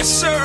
Yes, sir.